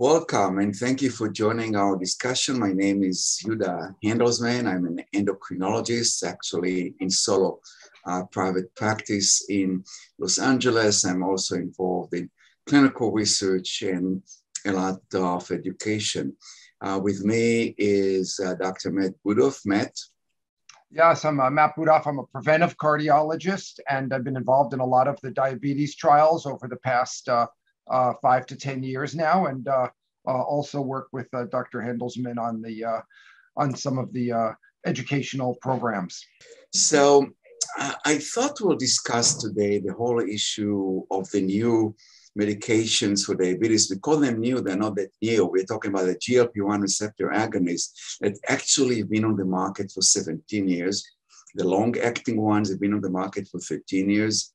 Welcome and thank you for joining our discussion. My name is Yehuda Handelsman. I'm an endocrinologist, actually in solo uh, private practice in Los Angeles. I'm also involved in clinical research and a lot of education. Uh, with me is uh, Dr. Matt Budoff. Matt. Yes, I'm uh, Matt Budoff. I'm a preventive cardiologist, and I've been involved in a lot of the diabetes trials over the past uh, uh, five to 10 years now, and uh, Uh, also work with uh, Dr. Handelsman on the uh, on some of the uh, educational programs. So I thought we'll discuss today the whole issue of the new medications for diabetes. We call them new, they're not that new. We're talking about the GLP-1 receptor agonists that actually have been on the market for 17 years. The long-acting ones have been on the market for 13 years.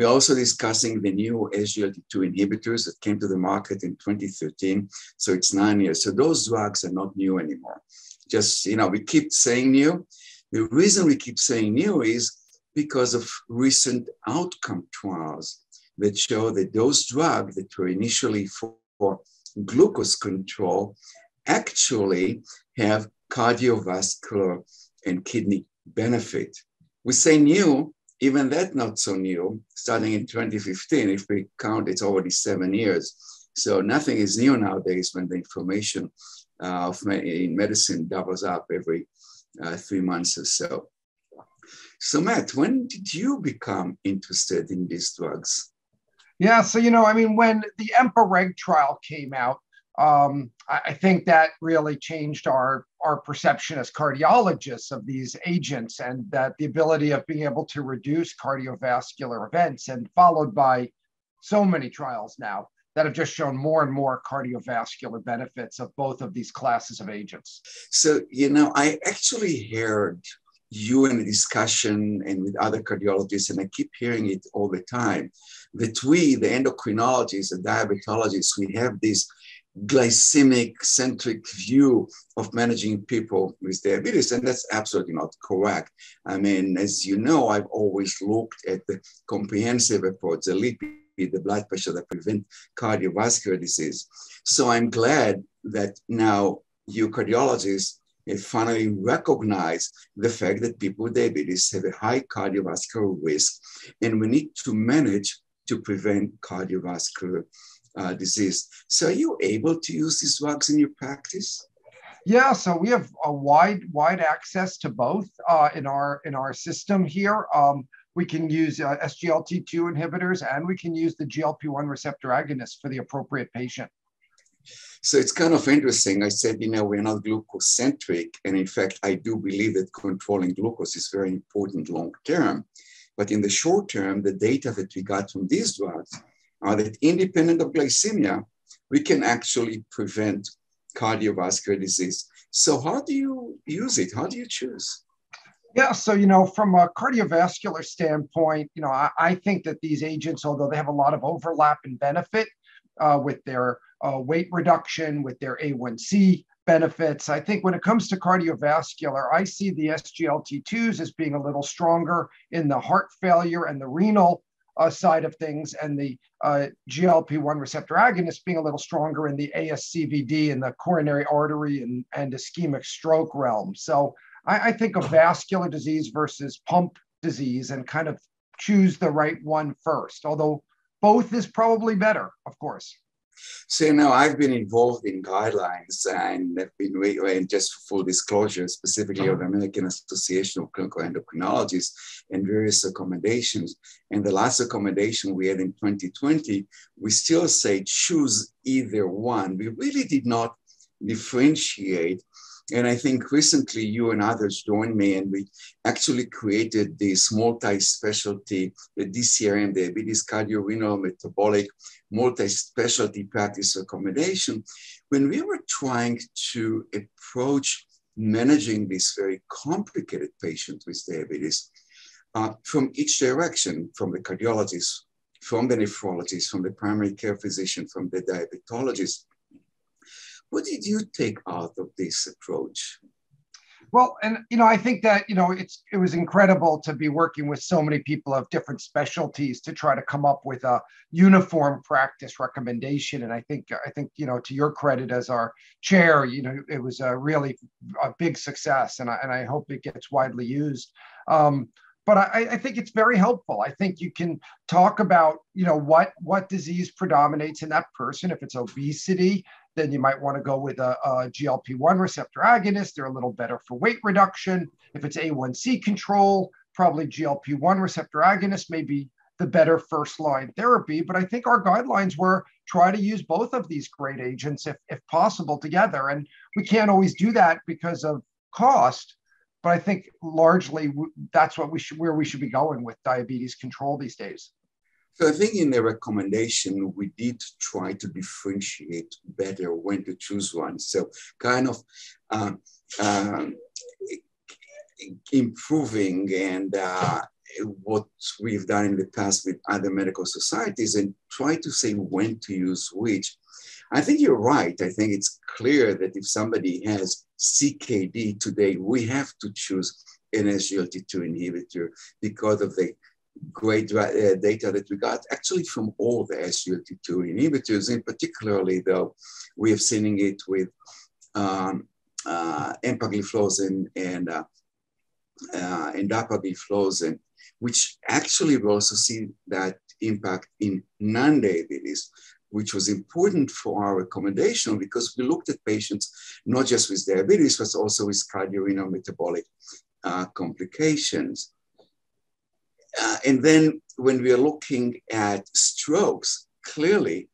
We're also discussing the new SGLT2 inhibitors that came to the market in 2013. So it's nine years. So those drugs are not new anymore. Just, you know, we keep saying new. The reason we keep saying new is because of recent outcome trials that show that those drugs that were initially for, for glucose control actually have cardiovascular and kidney benefit. We say new, even that not so new, starting in 2015, if we count, it's already seven years. So nothing is new nowadays when the information uh, of in medicine doubles up every uh, three months or so. So Matt, when did you become interested in these drugs? Yeah, so you know, I mean, when the EMPA-REG trial came out, um, I, I, think that really changed our our perception as cardiologists of these agents, and that the ability of being able to reduce cardiovascular events, and followed by so many trials now that have just shown more and more cardiovascular benefits of both of these classes of agents. So, you know, I actually heard you in a discussion and with other cardiologists, and I keep hearing it all the time, that we, the endocrinologists and diabetologists, we have this glycemic centric view of managing people with diabetes, and that's absolutely not correct. I mean, as you know, I've always looked at the comprehensive approach, the lipid, the blood pressure that prevent cardiovascular disease. So I'm glad that now you cardiologists finally recognize the fact that people with diabetes have a high cardiovascular risk, and we need to manage to prevent cardiovascular uh, disease. So, are you able to use these drugs in your practice? Yeah, so we have a wide wide access to both uh, in our in our system here. Um, we can use uh, SGLT2 inhibitors and we can use the GLP-1 receptor agonist for the appropriate patient. So it's kind of interesting. I said, you know, we're not glucose centric. And in fact, I do believe that controlling glucose is very important long term. But in the short term, the data that we got from these drugs are that independent of glycemia, we can actually prevent cardiovascular disease. So, how do you use it? How do you choose? Yeah, so you know, from a cardiovascular standpoint, you know, I, I think that these agents, although they have a lot of overlap and benefit uh, with their uh, weight reduction, with their A1C benefits. I think when it comes to cardiovascular, I see the SGLT2s as being a little stronger in the heart failure and the renal uh, side of things, and the uh, GLP-1 receptor agonist being a little stronger in the ASCVD and the coronary artery and, and ischemic stroke realm. So I, I think of vascular disease versus pump disease and kind of choose the right one first, although both is probably better, of course. So you know, I've been involved in guidelines and have been, and just for full disclosure, specifically of the American Association of Clinical Endocrinologists and various recommendations. And the last recommendation we had in 2020, we still say choose either one. We really did not differentiate and I think recently you and others joined me and we actually created this multi-specialty, the DCRM, diabetes, cardio-renal, metabolic, multi-specialty practice recommendation. When we were trying to approach managing this very complicated patient with diabetes uh, from each direction, from the cardiologist, from the nephrologist, from the primary care physician, from the diabetologist, what did you take out of this approach? Well, and you know, I think that you know it's it was incredible to be working with so many people of different specialties to try to come up with a uniform practice recommendation. And I think I think you know to your credit as our chair, you know, it was a really a big success, and I and I hope it gets widely used. Um, but I, I, think it's very helpful. I think you can talk about, you know, what what disease predominates in that person. If it's obesity, then you might want to go with a, a GLP-1 receptor agonist. They're a little better for weight reduction. If it's A1C control, probably GLP-1 receptor agonist may be the better first line therapy. But I think our guidelines were try to use both of these great agents if, if possible together. And we can't always do that because of cost but I think largely that's what we should where we should be going with diabetes control these days. So I think in the recommendation we did try to differentiate better when to choose one. So kind of uh, uh, improving and uh, what we've done in the past with other medical societies and try to say when to use which. I think you're right. I think it's clear that if somebody has CKD today, we have to choose an SGLT2 inhibitor because of the great uh, data that we got actually from all the SGLT2 inhibitors, and particularly though we have seen it with um, uh, empagliflozin and uh, uh, and dapagliflozin, which actually we also see that impact in non-diabetes which was important for our recommendation because we looked at patients not just with diabetes, but also with cardiorenal metabolic uh, complications. Uh, and then when we are looking at strokes, clearly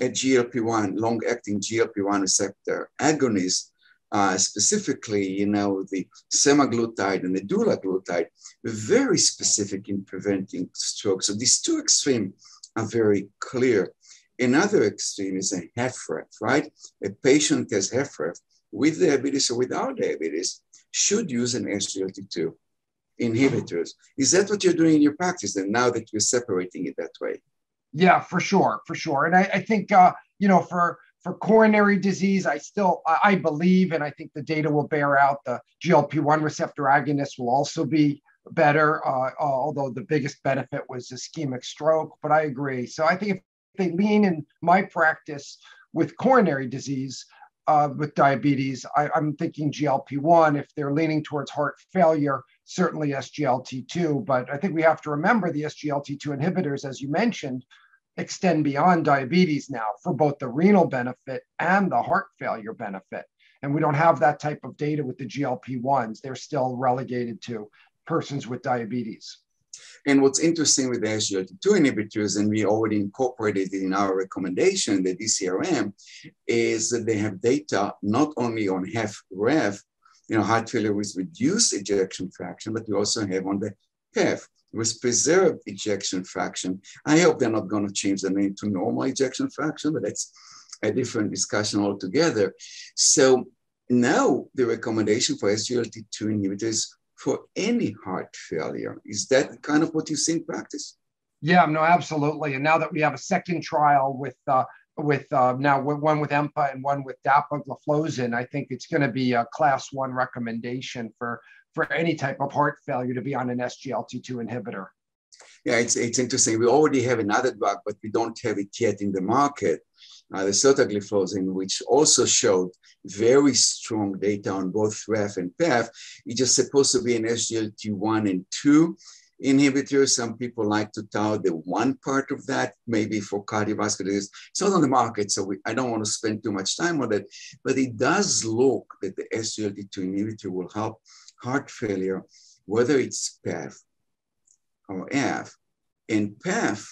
a GLP-1, long-acting GLP-1 receptor agonist, uh, specifically, you know, the semaglutide and the dulaglutide, very specific in preventing stroke. So these two extremes are very clear. Another extreme is a HFrEF, right? A patient has HFrEF with diabetes or without diabetes should use an SGLT2 inhibitors. Is that what you're doing in your practice? And now that you're separating it that way? Yeah, for sure, for sure. And I, I think uh, you know for for coronary disease, I still I believe, and I think the data will bear out the GLP-1 receptor agonist will also be better, uh, uh, although the biggest benefit was ischemic stroke. But I agree. So I think if they lean in my practice with coronary disease, uh, with diabetes, I, am thinking GLP-1. If they're leaning towards heart failure, certainly SGLT2. But I think we have to remember the SGLT2 inhibitors, as you mentioned, extend beyond diabetes now for both the renal benefit and the heart failure benefit. And we don't have that type of data with the GLP-1s. They're still relegated to persons with diabetes. And what's interesting with the SGLT2 inhibitors, and we already incorporated it in our recommendation, the DCRM, is that they have data not only on HFrEF, you know, heart failure with reduced ejection fraction, but we also have on the PEF with preserved ejection fraction. I hope they're not going to change the name to normal ejection fraction, but that's a different discussion altogether. So now the recommendation for SGLT2 inhibitors for any heart failure. Is that kind of what you see in practice? Yeah, no, absolutely. And now that we have a second trial with uh, with uh, now one with EMPA and one with dapagliflozin, I think it's going to be a class one recommendation for for any type of heart failure to be on an SGLT2 inhibitor. Yeah, it's, it's interesting. We already have another drug, but we don't have it yet in the market uh, the sotagliflozin, which also showed very strong data on both REF and PEF. It's just supposed to be an SGLT1 and 2 inhibitor. Some people like to tout the one part of that, maybe for cardiovascular disease. It's not on the market, so we, I don't want to spend too much time on it, but it does look that the SGLT2 inhibitor will help heart failure, whether it's PEF or F. And PEF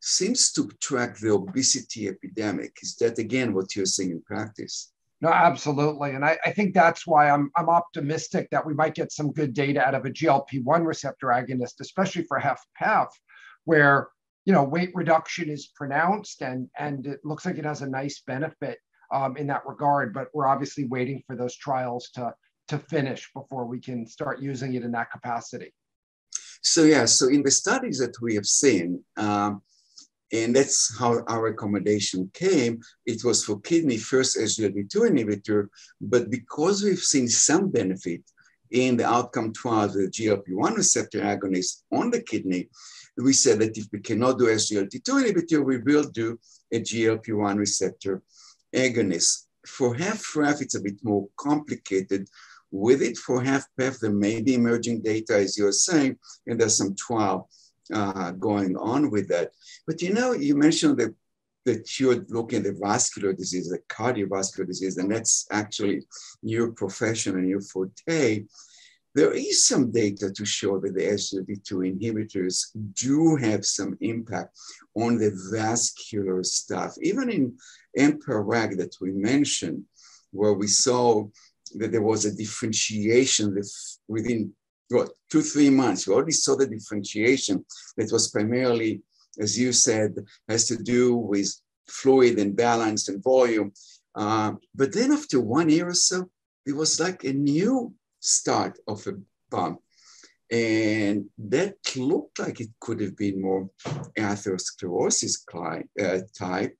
seems to track the obesity epidemic. Is that again what you're seeing in practice? No, absolutely. And I, I, think that's why I'm, I'm optimistic that we might get some good data out of a GLP-1 receptor agonist, especially for HFpEF, where you know weight reduction is pronounced and, and it looks like it has a nice benefit um, in that regard. But we're obviously waiting for those trials to, to finish before we can start using it in that capacity. So yeah, so in the studies that we have seen, um, And that's how our recommendation came. It was for kidney first SGLT2 inhibitor, but because we've seen some benefit in the outcome trials with GLP-1 receptor agonist on the kidney, we said that if we cannot do SGLT2 inhibitor, we will do a GLP-1 receptor agonist. For HFrEF, it's a bit more complicated. With it for HFpEF, there may be emerging data, as you're saying, and there's some trial uh, going on with that. But you know, you mentioned that that you're looking at the vascular disease, the cardiovascular disease, and that's actually your profession and your forte. There is some data to show that the SGLT2 inhibitors do have some impact on the vascular stuff. Even in EMPA-REG that we mentioned, where we saw that there was a differentiation within what, two, three months. We already saw the differentiation that was primarily, as you said, has to do with fluid and balance and volume. Uh, but then after one year or so, it was like a new start of a bump. And that looked like it could have been more atherosclerosis uh, type.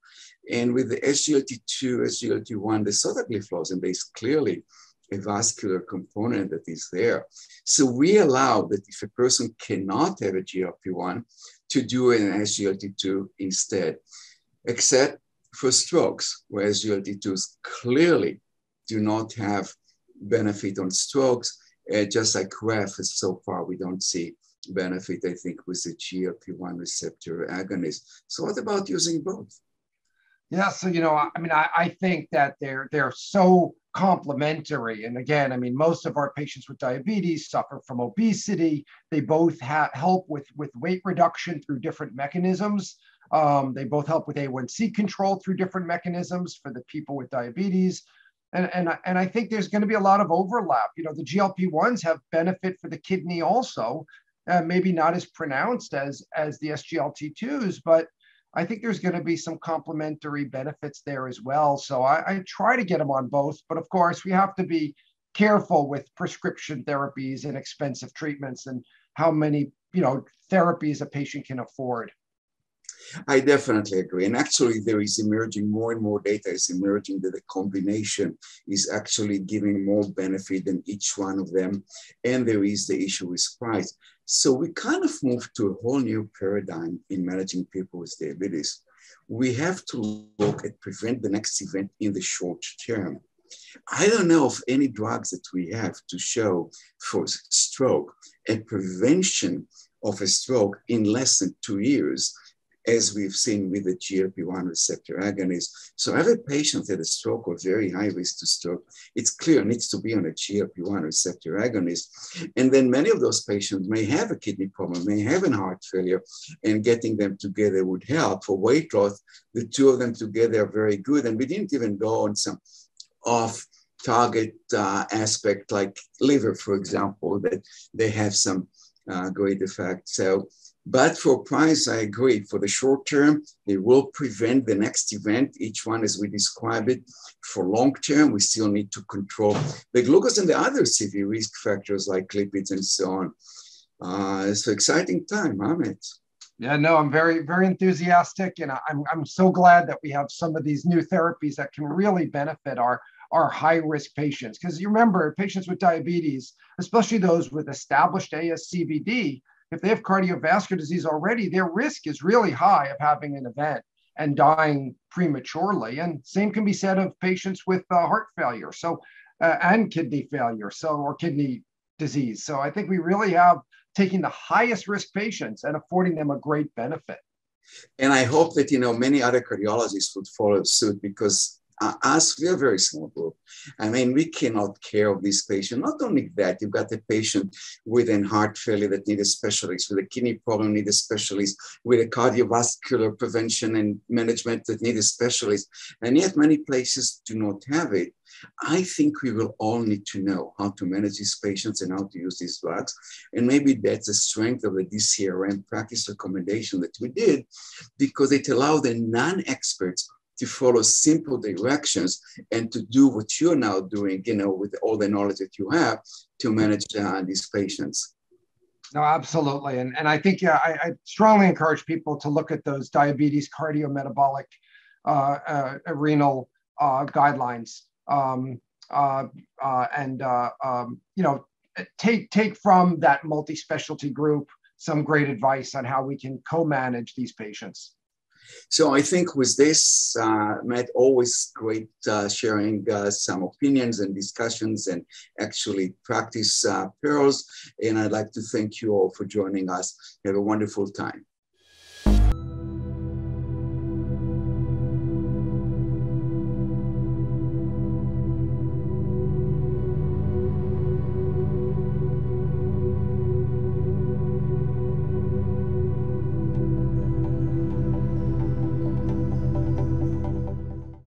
And with the SGLT2, SGLT1, the sotagliflozin, there's clearly a vascular component that is there. So we allow that if a person cannot have a GLP-1 to do an SGLT2 instead, except for strokes, where SGLT2s clearly do not have benefit on strokes, uh, just like REF, so far we don't see benefit, I think, with the GLP-1 receptor agonist. So what about using both? Yeah, so you know, I mean, I, I think that they're they're so complementary. And again, I mean, most of our patients with diabetes suffer from obesity. They both ha- help with, with weight reduction through different mechanisms. Um, they both help with A1C control through different mechanisms for the people with diabetes. And, and, and I think there's going to be a lot of overlap. You know, the GLP-1s have benefit for the kidney also, uh, maybe not as pronounced as, as the SGLT2s, but I think there's going to be some complementary benefits there as well. So I, I, try to get them on both, but of course we have to be careful with prescription therapies and expensive treatments and how many you know therapies a patient can afford. I definitely agree. And actually, there is emerging more and more data is emerging that the combination is actually giving more benefit than each one of them. And there is the issue with price. So we kind of moved to a whole new paradigm in managing people with diabetes. We have to look at prevent the next event in the short term. I don't know of any drugs that we have to show for stroke a prevention of a stroke in less than two years as we've seen with the GLP-1 receptor agonist. So every patient that has a stroke or very high risk to stroke, it's clear needs to be on a GLP-1 receptor agonist. And then many of those patients may have a kidney problem, may have a heart failure, and getting them together would help. For weight loss, the two of them together are very good. And we didn't even go on some off target uh, aspect like liver, for example, that they have some uh, great effect. So but for price, I agree. For the short term, it will prevent the next event, each one as we describe it. For long term, we still need to control the glucose and the other CV risk factors like lipids and so on. Uh, it's an exciting time, Matt. Yeah, no, I'm very, very enthusiastic, and I'm, I'm so glad that we have some of these new therapies that can really benefit our our high risk patients. Because you remember, patients with diabetes, especially those with established ASCVD, if they have cardiovascular disease already, their risk is really high of having an event and dying prematurely. And same can be said of patients with uh, heart failure, so uh, and kidney failure, so or kidney disease. So I think we really have taking the highest risk patients and affording them a great benefit. And I hope that you know many other cardiologists would follow suit because us, we are a very small group. I mean, we cannot care of this patient. Not only that, you've got a patient with a heart failure that needs a specialist, with a kidney problem need a specialist, with a cardiovascular prevention and management that need a specialist. And yet many places do not have it. I think we will all need to know how to manage these patients and how to use these drugs. And maybe that's the strength of the DCRM practice recommendation that we did, because it allowed the non-experts to follow simple directions and to do what you're now doing, you know, with all the knowledge that you have to manage uh, these patients. No, absolutely. And, and I think, yeah, I, I strongly encourage people to look at those diabetes cardiometabolic uh, uh, renal uh, guidelines. Um, uh, uh, and, uh, um, you know, take, take from that multi-specialty group some great advice on how we can co-manage these patients. So I think with this, uh, Matt, always great uh, sharing uh, some opinions and discussions and actually practice uh, pearls. And I'd like to thank you all for joining us. Have a wonderful time.